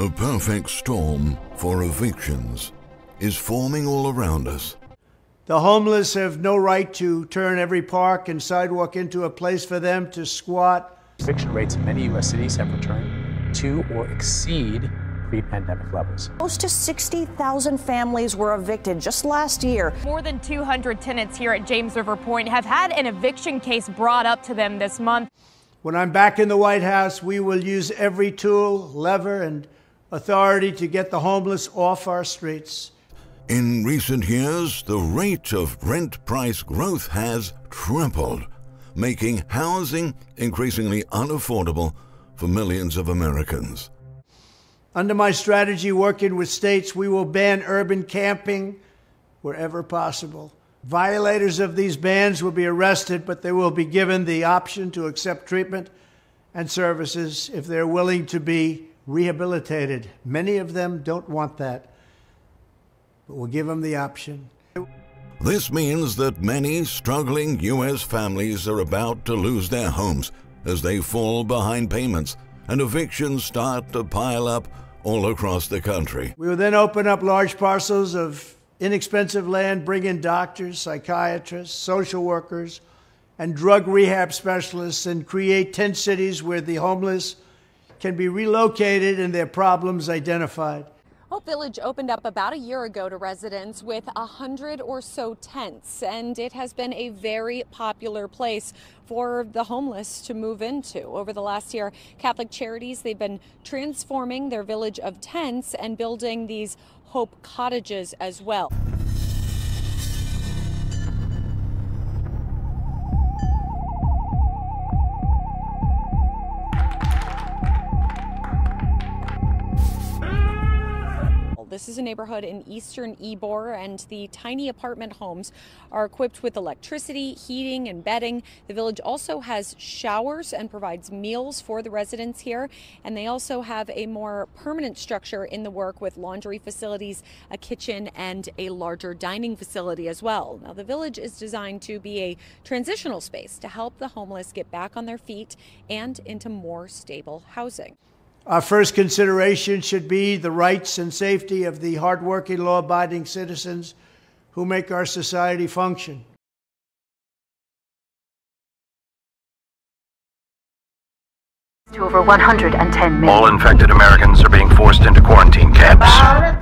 A perfect storm for evictions is forming all around us. The homeless have no right to turn every park and sidewalk into a place for them to squat. Eviction rates in many U.S. cities have returned to or exceed pre pandemic levels. Close to 60,000 families were evicted just last year. More than 200 tenants here at James River Point have had an eviction case brought up to them this month. When I'm back in the White House, we will use every tool, lever, and authority to get the homeless off our streets. In recent years, the rate of rent price growth has tripled, making housing increasingly unaffordable for millions of Americans. Under my strategy, working with states, we will ban urban camping wherever possible. Violators of these bans will be arrested, but they will be given the option to accept treatment and services if they're willing to be rehabilitated. Many of them don't want that, but we'll give them the option. This means that many struggling U.S. families are about to lose their homes as they fall behind payments and evictions start to pile up all across the country. We will then open up large parcels of inexpensive land, bring in doctors, psychiatrists, social workers, and drug rehab specialists, and create 10 cities where the homeless can be relocated and their problems identified. Hope Village opened up about a year ago to residents with a hundred or so tents, and it has been a very popular place for the homeless to move into. Over the last year, Catholic Charities, they've been transforming their village of tents and building these Hope cottages as well. This is a neighborhood in eastern Ybor, and the tiny apartment homes are equipped with electricity, heating, and bedding. The village also has showers and provides meals for the residents here, and they also have a more permanent structure in the work with laundry facilities, a kitchen, and a larger dining facility as well. Now, the village is designed to be a transitional space to help the homeless get back on their feet and into more stable housing. Our first consideration should be the rights and safety of the hardworking, law abiding citizens who make our society function. To over 110 million. All infected Americans are being forced into quarantine camps.